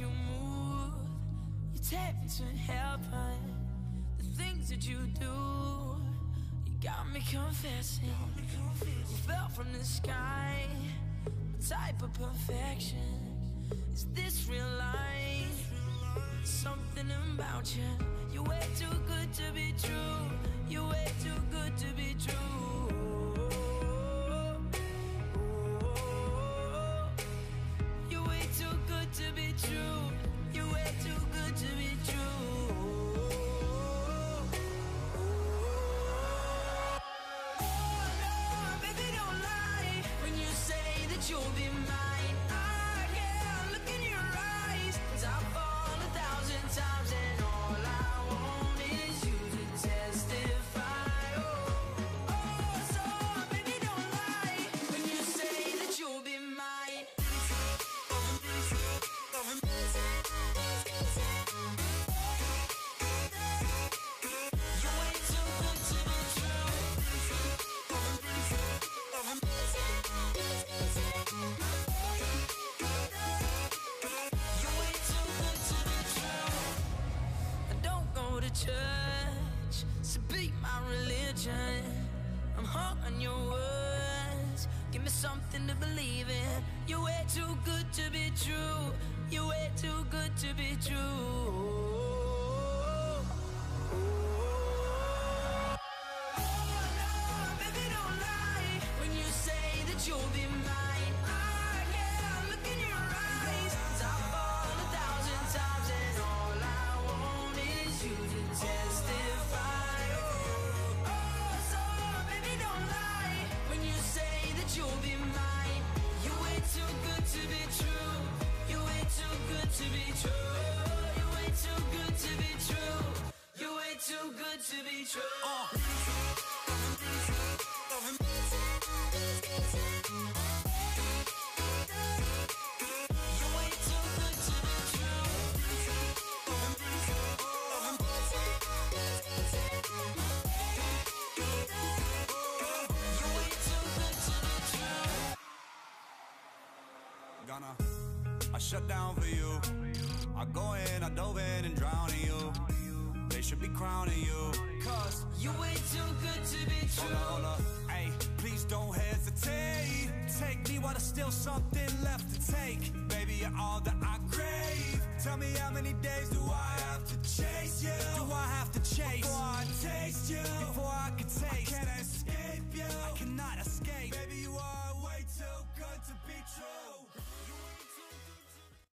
you move, you take me to heaven. The things that you do, you got me confessing. You fell from the sky, what type of perfection? Is this real life? Something about you, you'll be to church, so be my religion. I'm hung on your words. Give me something to believe in. You're way too good to be true. You're way too good to be true. Too good to be true. You're Nirvana. I shut down for you. I go in, I dove in and drown in you. They should be crowning you. Cause you ain't too good to be true. Hola, hola. Hey, please don't hesitate. Take me while there's still something left to take. Baby, you're all that I crave. Tell me how many days do I have to chase you? Do I have to chase? Before I taste you. Before I can taste. I can't escape you. I cannot escape.